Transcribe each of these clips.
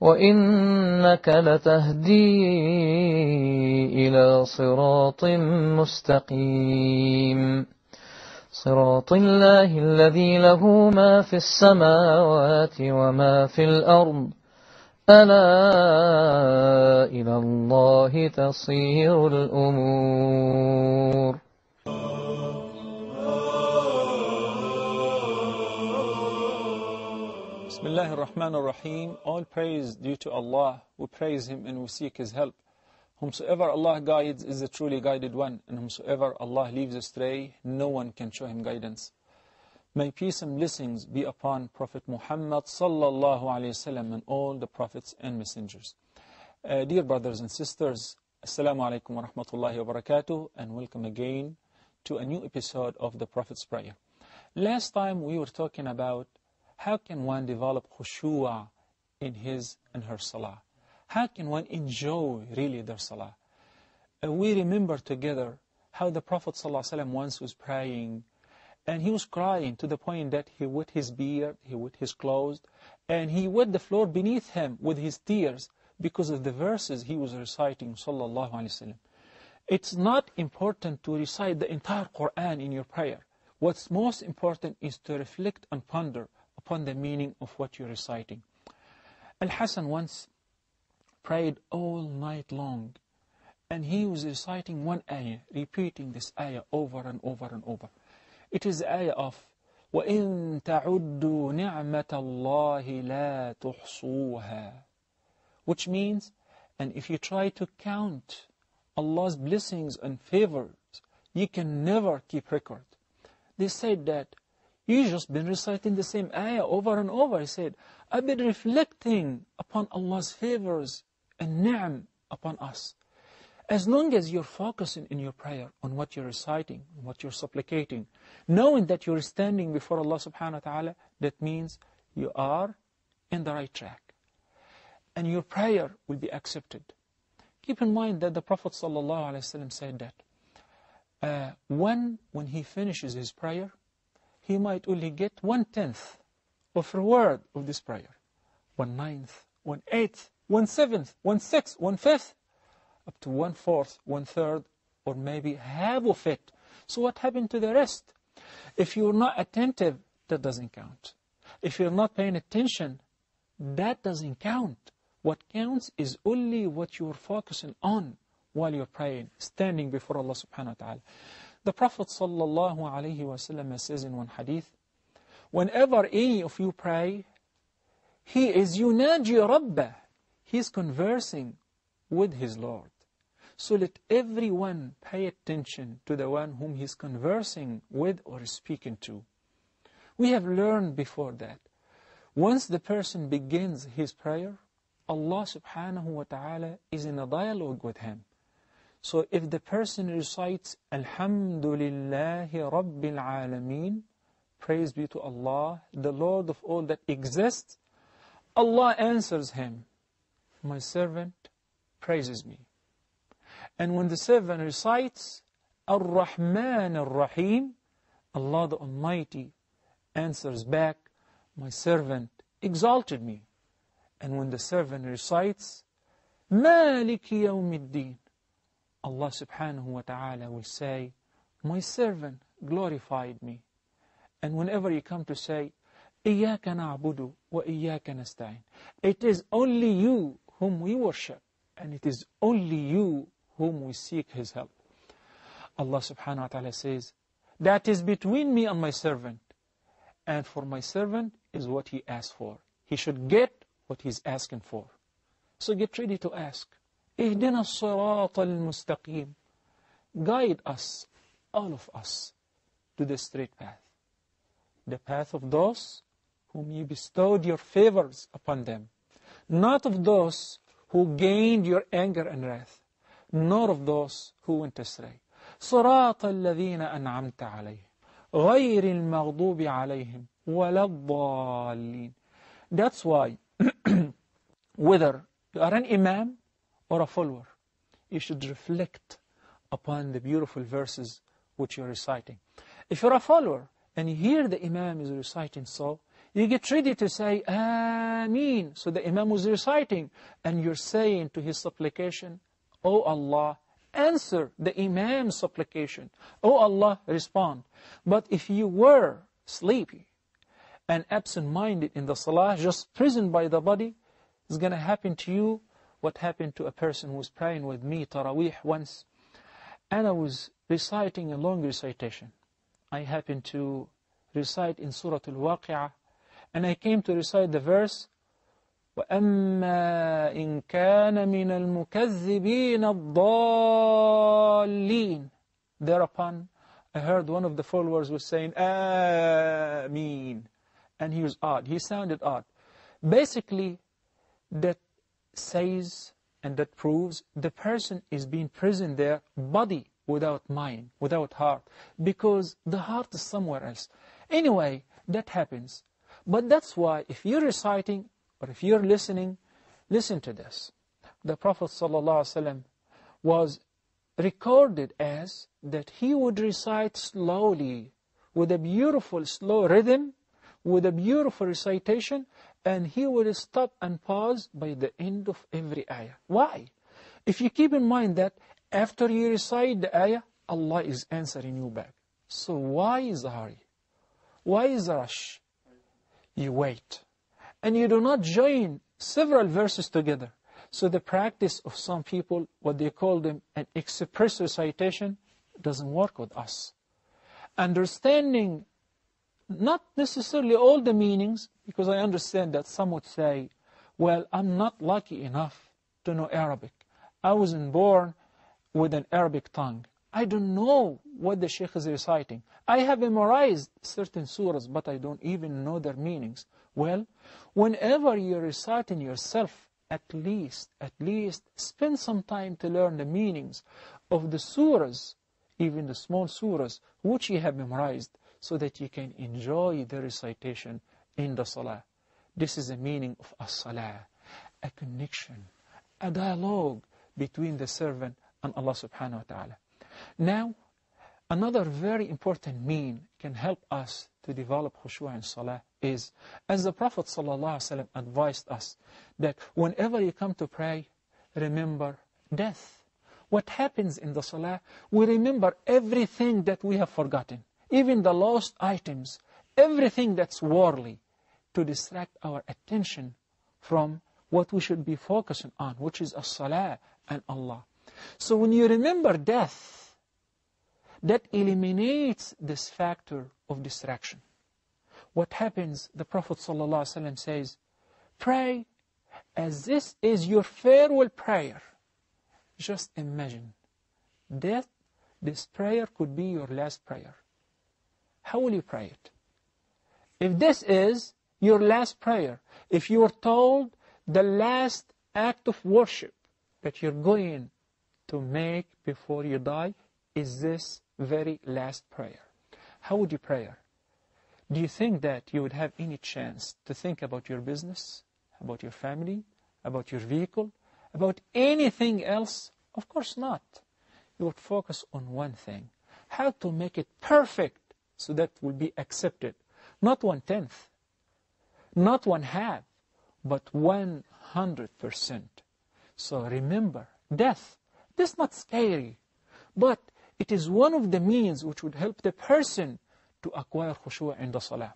وإنك لتهدي إلى صراط مستقيم. صراط الله الذي له ما في السماوات وما في الأرض. ألا إلى الله تصير الأمور. Bismillah ar-Rahman ar-Rahim. All praise due to Allah. We praise Him and we seek His help. Whomsoever Allah guides is the truly guided one, and whomsoever Allah leaves astray, no one can show him guidance. May peace and blessings be upon Prophet Muhammad sallallahu alaihi wasallam and all the prophets and messengers. Uh, dear brothers and sisters, Assalamu alaikum wa rahmatullahi wa barakatuh, and welcome again to a new episode of the Prophet's Prayer. Last time we were talking about how can one develop khushu'ah in his and her salah. How can one enjoy really their salah? We remember together how the Prophet ﷺ once was praying and he was crying to the point that he wet his beard, he wet his clothes, and he wet the floor beneath him with his tears because of the verses he was reciting sallallahu alaihi wasallam. It's not important to recite the entire Quran in your prayer. What's most important is to reflect and ponder upon the meaning of what you're reciting. Al-Hasan once prayed all night long. And he was reciting one ayah, repeating this ayah over and over and over. It is the ayah of وَإِن تَعُدُّوا نِعْمَةَ اللَّهِ لَا تُحْصُوهَا Which means, and if you try to count Allah's blessings and favors, you can never keep record. They said that, you just been reciting the same ayah over and over. He said, I've been reflecting upon Allah's favors and ni'am upon us. As long as you're focusing in your prayer on what you're reciting, what you're supplicating, knowing that you're standing before Allah subhanahu wa ta'ala, that means you are in the right track. And your prayer will be accepted. Keep in mind that the Prophet sallallahu alaihi wasallam said that uh, one, when he finishes his prayer, he might only get one-tenth of reward of this prayer. One-ninth, one-eighth, one-seventh, one-sixth, one-fifth, up to one-fourth, one-third, or maybe half of it. So what happened to the rest? If you're not attentive, that doesn't count. If you're not paying attention, that doesn't count. What counts is only what you're focusing on while you're praying, standing before Allah subhanahu wa ta'ala. The Prophet sallam says in one hadith, whenever any of you pray, he is yunaji rabbah. He is conversing with his Lord. So let everyone pay attention to the one whom he is conversing with or speaking to. We have learned before that. Once the person begins his prayer, Allah subhanahu wa ta'ala is in a dialogue with him. So if the person recites Alhamdulillahi Rabbil Alameen, praise be to Allah, the Lord of all that exists, Allah answers him, my servant praises me. And when the servant recites Ar-Rahman Ar-Rahim, Allah the Almighty answers back, my servant exalted me. And when the servant recites Maliki Yawmiddin, Allah subhanahu wa ta'ala will say, My servant glorified me. And whenever you come to say, إِيَّاكَ نَعْبُدُ وَإِيَّاكَ نَسْتَعِينَ It is only you whom we worship, and it is only you whom we seek His help. Allah subhanahu wa ta'ala says, That is between me and my servant. And for my servant is what he asks for. He should get what he's asking for. So get ready to ask. اهدنا الصراط المستقيم Guide us, all of us, to the straight path. The path of those whom you bestowed your favors upon them. Not of those who gained your anger and wrath. nor of those who went astray. صراط الذين أنعمت عليهم غير المغضوب عليهم ولا الضالين That's why whether you are an imam or a follower, you should reflect upon the beautiful verses which you're reciting. If you're a follower and you hear the imam is reciting so, you get ready to say, Ameen. So the imam was reciting and you're saying to his supplication, O oh Allah, answer the imam's supplication. O oh Allah, respond. But if you were sleepy and absent-minded in the salah, just prisoned by the body, it's going to happen to you what happened to a person who was praying with me, Taraweeh, once. And I was reciting a long recitation. I happened to recite in Surah Al-Waqi'ah, and I came to recite the verse, وَأَمَّا إِن كَانَ مِنَ الْمُكَذِّبِينَ الضَّالِّينَ Thereupon, I heard one of the followers was saying, Ameen. And he was odd. He sounded odd. Basically, that says and that proves the person is being present there, body without mind, without heart, because the heart is somewhere else. Anyway, that happens. But that's why if you're reciting or if you're listening, listen to this. The Prophet ﷺ was recorded as that he would recite slowly with a beautiful slow rhythm, with a beautiful recitation, and he would stop and pause by the end of every ayah. Why? If you keep in mind that after you recite the ayah, Allah is answering you back. So why is the hurry? Why is the rush? You wait. And you do not join several verses together. So the practice of some people, what they call them an express recitation, doesn't work with us. Understanding not necessarily all the meanings, because I understand that some would say, well, I'm not lucky enough to know Arabic. I wasn't born with an Arabic tongue. I don't know what the Sheikh is reciting. I have memorized certain surahs, but I don't even know their meanings. Well, whenever you're reciting yourself, at least, at least, spend some time to learn the meanings of the surahs, even the small surahs, which you have memorized so that you can enjoy the recitation in the salah. This is the meaning of as-salah, a connection, a dialogue between the servant and Allah subhanahu wa ta'ala. Now, another very important mean can help us to develop khushu' in salah is, as the Prophet ﷺ advised us, that whenever you come to pray, remember death. What happens in the salah, we remember everything that we have forgotten even the lost items, everything that's worldly, to distract our attention from what we should be focusing on, which is as-salah and Allah. So when you remember death, that eliminates this factor of distraction. What happens, the Prophet ﷺ says, pray as this is your farewell prayer. Just imagine, death, this prayer could be your last prayer how will you pray it? If this is your last prayer, if you are told the last act of worship that you're going to make before you die is this very last prayer, how would you pray? Do you think that you would have any chance to think about your business, about your family, about your vehicle, about anything else? Of course not. You would focus on one thing, how to make it perfect so that will be accepted. Not one-tenth, not one-half, but 100%. So remember, death, this is not scary, but it is one of the means which would help the person to acquire khushu' in the salah.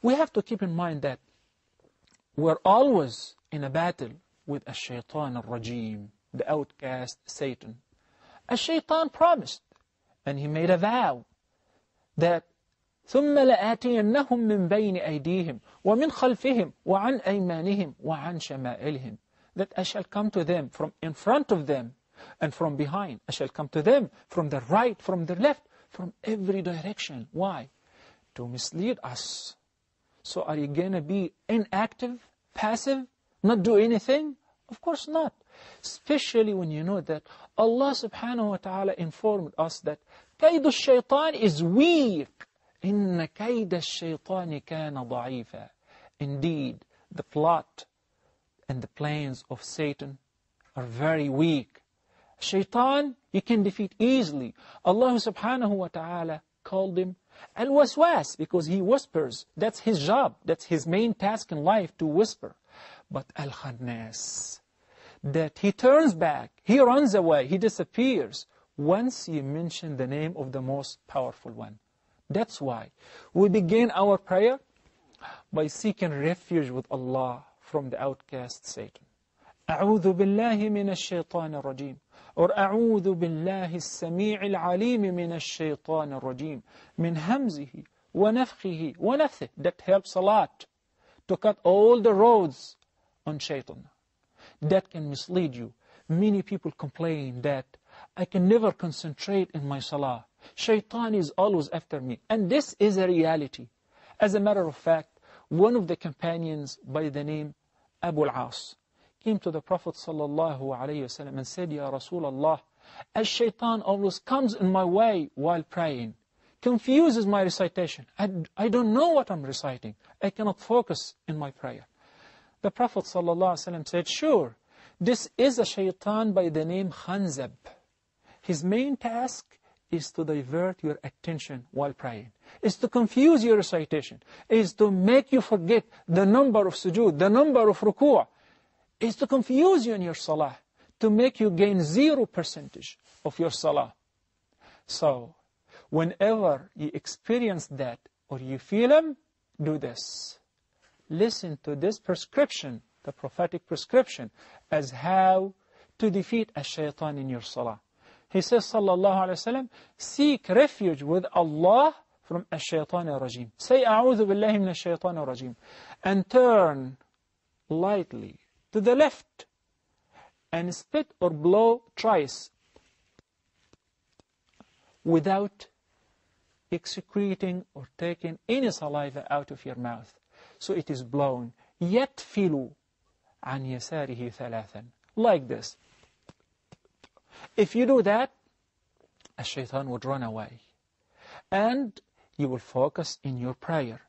We have to keep in mind that we're always in a battle with a shaitan al-rajim, the outcast Satan. A shaitan promised, and he made a vow that ثم لآتينهم من بين أيديهم ومن خلفهم وعن أيمانهم وعن شمائلهم that I shall come to them from in front of them and from behind. I shall come to them from the right, from the left, from every direction. Why? To mislead us. So are you going to be inactive, passive, not do anything? Of course not. Especially when you know that Allah subhanahu wa ta'ala informed us that كيد الشيطان is weak. إن كيد الشيطان كان ضعيفا. Indeed, the plot and the plans of Satan are very weak. Shaitan, you can defeat easily. Allah subhanahu wa ta'ala called him al-waswas because he whispers. That's his job. That's his main task in life, to whisper. But al-khannas, that he turns back, he runs away, he disappears once you mention the name of the most powerful one. That's why we begin our prayer by seeking refuge with Allah from the outcast Satan. أعوذ بالله من الشيطان الرجيم or أعوذ بالله السميع العليم من الشيطان الرجيم من همزه ونفخه ونفثه that helps a lot to cut all the roads on shaitan that can mislead you many people complain that I can never concentrate in my salah shaitan is always after me and this is a reality as a matter of fact one of the companions by the name Abu al-As came to the Prophet ﷺ and said, Ya Rasulullah, as shaitan always comes in my way while praying, confuses my recitation. I, I don't know what I'm reciting. I cannot focus in my prayer. The Prophet ﷺ said, sure, this is a shaitan by the name Khanzab. His main task is to divert your attention while praying, is to confuse your recitation, is to make you forget the number of sujood, the number of ruku', is to confuse you in your salah, to make you gain zero percentage of your salah. So, whenever you experience that or you feel them, do this. Listen to this prescription, the prophetic prescription, as how to defeat a shaitan in your salah. He says, sallallahu alayhi wasallam, seek refuge with Allah from a shaitan rajim. Say, أعوذ بالله من الشيطان الرجيم. And turn lightly to the left and spit or blow twice without excreting or taking any saliva out of your mouth. So it is blown. يتفل عن يساره ثلاثا. Like this. If you do that, a shaitan would run away. And you will focus in your prayer.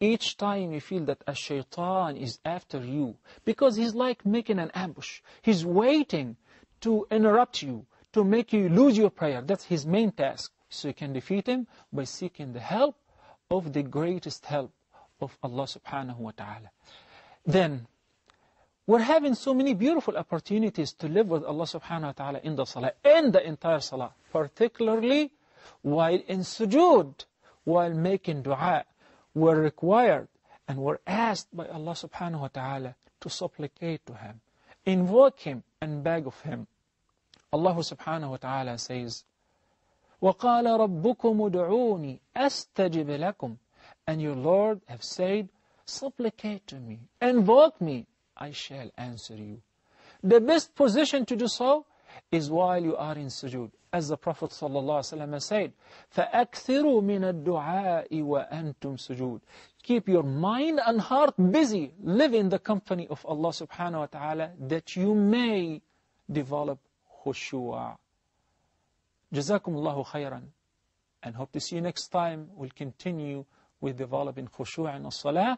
Each time you feel that a shaitan is after you, because he's like making an ambush. He's waiting to interrupt you, to make you lose your prayer. That's his main task. So you can defeat him by seeking the help of the greatest help of Allah subhanahu wa ta'ala. Then, we're having so many beautiful opportunities to live with Allah subhanahu wa ta'ala in the salah, in the entire salah, particularly while in sujood, while making dua, were required and were asked by Allah subhanahu wa ta'ala to supplicate to Him, invoke Him and beg of Him. Allah subhanahu wa ta'ala says, وَقَالَ رَبُّكُمُ دُعُونِي أَسْتَجِبْ لَكُمْ And your Lord have said, supplicate to me, invoke me, I shall answer you. The best position to do so is while you are in sujood. As the Prophet ﷺ said, فَأَكْثِرُوا مِنَ الدُّعَاءِ وَأَنْتُمْ سُجُودٌ Keep your mind and heart busy. Live in the company of Allah subhanahu wa ta'ala that you may develop khushu'a. جزاكم الله خيرا and hope to see you next time. We'll continue with developing khushu'a in the salah.